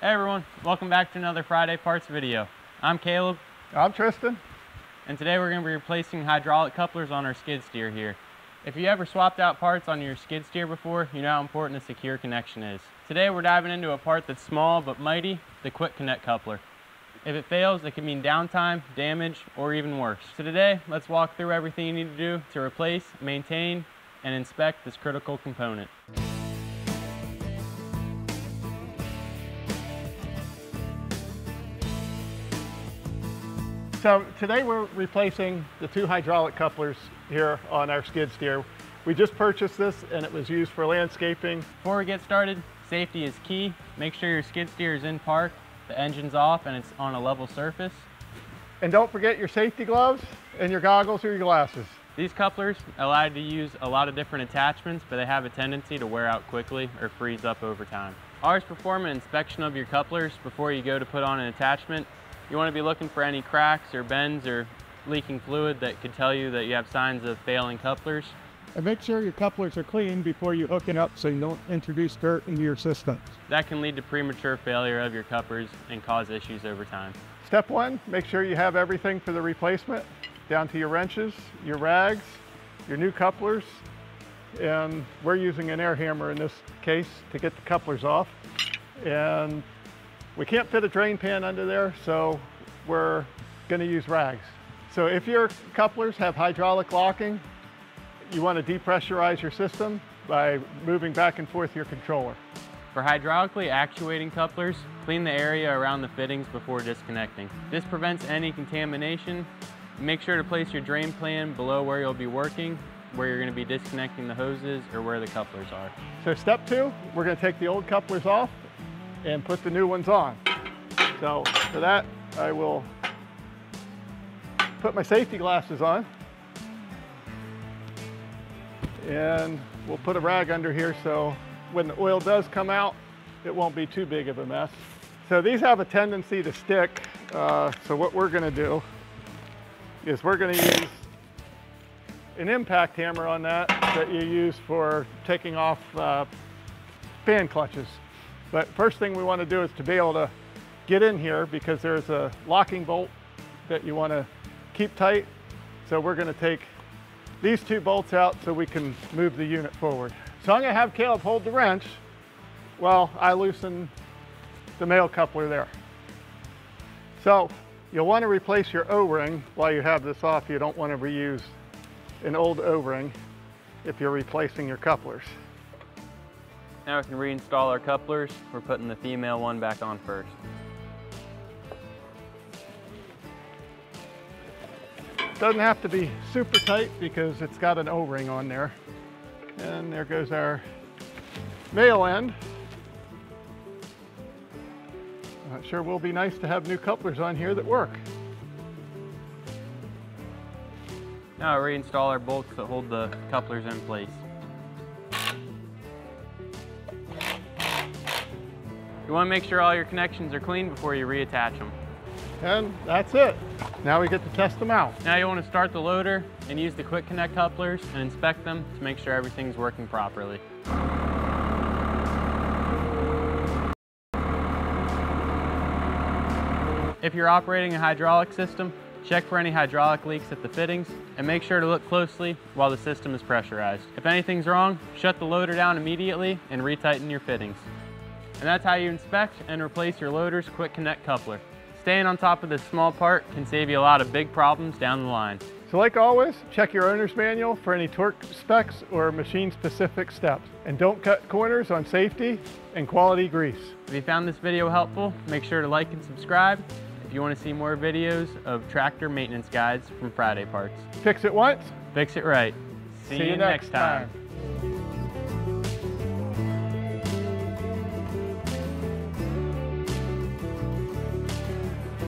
Hey everyone, welcome back to another Friday Parts video. I'm Caleb. I'm Tristan. And today we're going to be replacing hydraulic couplers on our skid steer here. If you ever swapped out parts on your skid steer before, you know how important a secure connection is. Today we're diving into a part that's small but mighty, the quick connect coupler. If it fails, it can mean downtime, damage, or even worse. So today, let's walk through everything you need to do to replace, maintain, and inspect this critical component. So today we're replacing the two hydraulic couplers here on our skid steer. We just purchased this and it was used for landscaping. Before we get started, safety is key. Make sure your skid steer is in park, the engine's off, and it's on a level surface. And don't forget your safety gloves and your goggles or your glasses. These couplers allow you to use a lot of different attachments, but they have a tendency to wear out quickly or freeze up over time. Always perform an inspection of your couplers before you go to put on an attachment you want to be looking for any cracks or bends or leaking fluid that could tell you that you have signs of failing couplers. And make sure your couplers are clean before you hook it up so you don't introduce dirt into your system. That can lead to premature failure of your couplers and cause issues over time. Step one, make sure you have everything for the replacement, down to your wrenches, your rags, your new couplers, and we're using an air hammer in this case to get the couplers off. And we can't fit a drain pan under there, so we're gonna use rags. So if your couplers have hydraulic locking, you wanna depressurize your system by moving back and forth your controller. For hydraulically actuating couplers, clean the area around the fittings before disconnecting. This prevents any contamination. Make sure to place your drain pan below where you'll be working, where you're gonna be disconnecting the hoses or where the couplers are. So step two, we're gonna take the old couplers off and put the new ones on. So for that, I will put my safety glasses on and we'll put a rag under here so when the oil does come out, it won't be too big of a mess. So these have a tendency to stick. Uh, so what we're gonna do is we're gonna use an impact hammer on that that you use for taking off uh, fan clutches. But first thing we want to do is to be able to get in here because there's a locking bolt that you want to keep tight. So we're going to take these two bolts out so we can move the unit forward. So I'm going to have Caleb hold the wrench while I loosen the male coupler there. So you'll want to replace your O-ring while you have this off. You don't want to reuse an old O-ring if you're replacing your couplers. Now we can reinstall our couplers. We're putting the female one back on first. Doesn't have to be super tight because it's got an O-ring on there. And there goes our male end. It sure will be nice to have new couplers on here that work. Now I reinstall our bolts that hold the couplers in place. You want to make sure all your connections are clean before you reattach them. And that's it. Now we get to test them out. Now you want to start the loader and use the quick connect couplers and inspect them to make sure everything's working properly. If you're operating a hydraulic system, check for any hydraulic leaks at the fittings and make sure to look closely while the system is pressurized. If anything's wrong, shut the loader down immediately and retighten your fittings. And that's how you inspect and replace your loader's quick connect coupler. Staying on top of this small part can save you a lot of big problems down the line. So like always, check your owner's manual for any torque specs or machine specific steps. And don't cut corners on safety and quality grease. If you found this video helpful, make sure to like and subscribe if you want to see more videos of tractor maintenance guides from Friday Parts. Fix it once. Fix it right. See, see you, you, next time. time.